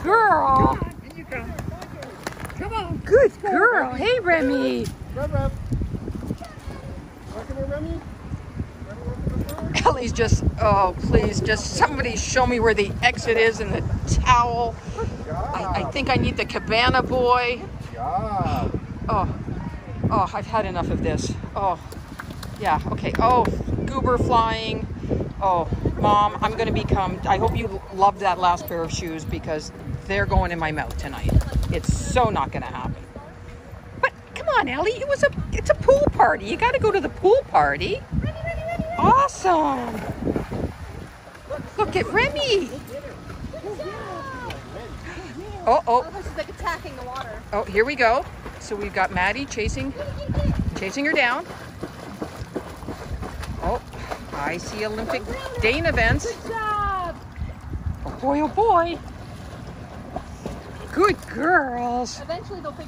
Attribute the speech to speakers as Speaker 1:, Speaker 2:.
Speaker 1: girl. Come on,
Speaker 2: in you come. Come on. Good girl. Hey, Remmy. Reve, Reve. Working Remmy?
Speaker 1: Ellie's just, oh, please, just somebody show me where the exit is and the towel. I, I, think I need the cabana boy. Oh, oh, I've had enough of this. Oh, yeah, okay. Oh, goober flying. Oh mom, I'm going to become, I hope you loved that last pair of shoes because they're going in my mouth tonight. It's so not going to happen. But come on, Ellie, it was a, it's a pool party. You got to go to the pool party. Awesome. Look at Remmy. Oh, oh,
Speaker 3: She's like attacking the water.
Speaker 1: oh, here we go. So we've got Maddie chasing, chasing her down. I see Olympic Dane events.
Speaker 3: Good job.
Speaker 1: Oh boy, oh boy. Good girls.
Speaker 3: Eventually they'll figure